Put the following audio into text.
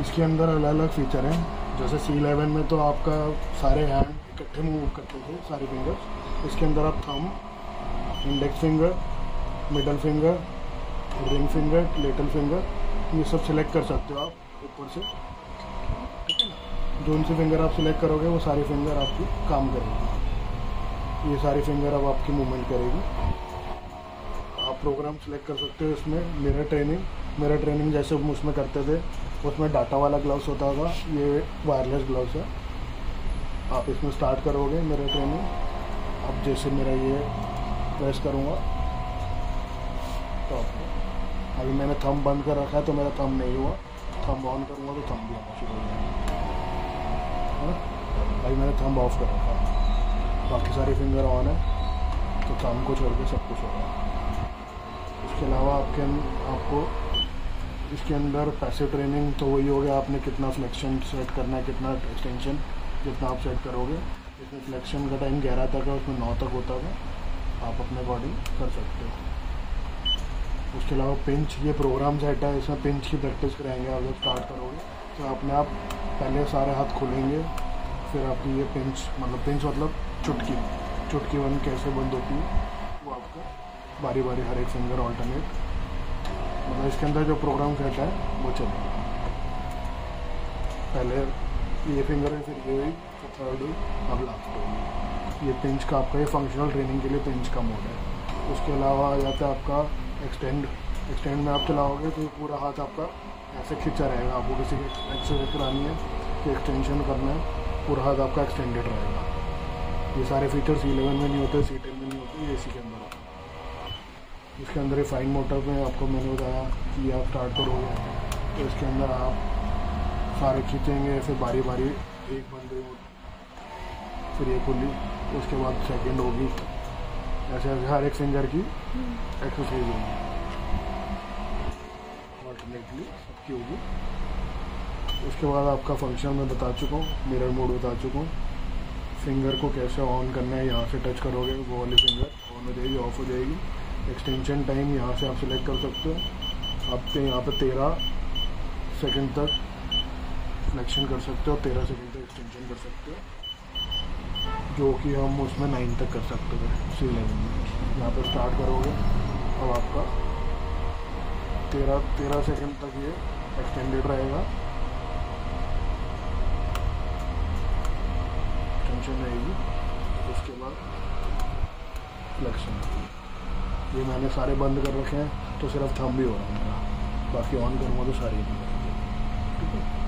इसके अंदर अलग अलग फीचर हैं। जैसे सी इलेवन में तो आपका सारे हैंड इकट्ठे मूव करते थे, सारे फिंगर्स इसके अंदर आप thumb index finger middle finger ring finger little finger ये सब सिलेक्ट कर सकते हो आप ऊपर से। ठीक है ना? जो सी फिंगर आप सिलेक्ट करोगे, वो सारी फिंगर आपकी काम करेगी। ये सारी फिंगर अब आपकी मूवमेंट करेगी। आप प्रोग्राम सेलेक्ट कर सकते हो इसमें। मेरा ट्रेनिंग मेरा ट्रेनिंग जैसे हम उसमें करते थे। उसमें डाटा वाला ग्लव्स होता होगा, ये वायरलेस ग्लव्स है। आप इसमें स्टार्ट करोगे मेरा ट्रेनिंग अब जैसे मेरा ये प्रेस करूँगा तो अभी मैंने थम बंद कर रखा है तो मेरा थम नहीं हुआ। थम ऑन करूँगा तो थम भी आना शुरू हो जाएगा। हाँ? अभी मैंने थम ऑफ़ कर रखा है। बाकी सारी फिंगर ऑन है तो थम को छोड़ के सब कुछ हो रहा है इसके अलावा आपके आपको इसके अंदर पैसे ट्रेनिंग तो वही हो गया आपने कितना फ्लेक्शन सेट करना है, कितना एक्सटेंशन जितना आप सेट करोगे। इसमें फ्लेक्शन का टाइम ग्यारह तक है, उसमें नौ तक होता है आप अपने अकॉर्डिंग कर सकते हो। उसके अलावा पिंच ये प्रोग्राम सेट है, इसमें पिंच की प्रैक्टिस कराएँगे आप जब स्टार्ट करोगे। तो अपने आप पहले सारे हाथ खुलेंगे, फिर आपकी ये पिंच मतलब पिंच मतलब चुटकी चुटकी वन कैसे बंद होती है, वो आपको बारी बारी हर एक फिंगर ऑल्टरनेट मतलब इसके अंदर जो प्रोग्राम कहता है, वो चलेगा पहले ये फिंगर है, फिर ये हुई थर्ड हुई, अब लास्ट हुई। ये पिंच का आपका, ये फंक्शनल ट्रेनिंग के लिए पिंच का मोड है। उसके अलावा आ जाता है आपका एक्सटेंड एक्सटेंड में आप चलाओगे तो पूरा हाथ आपका ऐसे खींचा रहेगा। आपको किसी की एक्सरसाइज करानी है कि एक्सटेंशन करना है, पूरा हाथ आपका एक्सटेंडेड रहेगा। ये सारे फीचर्स इलेवन में नहीं होते सी टेन में नहीं होते, ये इसी के अंदर इसके अंदर फाइन मोटर में आपको मैंने बताया कि आप स्टार्ट करोगे तो इसके अंदर आप सारे खींचेंगे, फिर बारी बारी एक बंद फिर ये खुली उसके बाद सेकंड होगी। ऐसे ऐसे हर एक फिंगर की एक्सरसाइज होगी। ऑल्टरनेटली सबकी होगी। उसके बाद आपका फ़ंक्शन मैं बता चुका हूँ मिरर मोड बता चुका हूँ। फिंगर को कैसे ऑन करना है, यहाँ से टच करोगे, वो वाली फिंगर ऑन हो जाएगी ऑफ़ हो जाएगी। एक्सटेंशन टाइम यहाँ से आप सिलेक्ट कर सकते हो। आपके यहाँ पे तेरह सेकंड तक फ्लेक्शन कर सकते हो, तेरह सेकंड तक एक्सटेंशन कर सकते हो, जो कि हम उसमें नाइन तक कर सकते हैं सी इलेवन में। यहाँ पर स्टार्ट करोगे, अब आपका तेरह तेरह सेकंड तक ये एक्सटेंडेड रहेगा। एक्सटेंशन रहेगी, उसके बाद फ्लेक्शन ये मैंने सारे बंद कर रखे हैं तो सिर्फ़ थम भी हो रहा है मेरा। बाकी ऑन करूँगा तो सारे ठीक है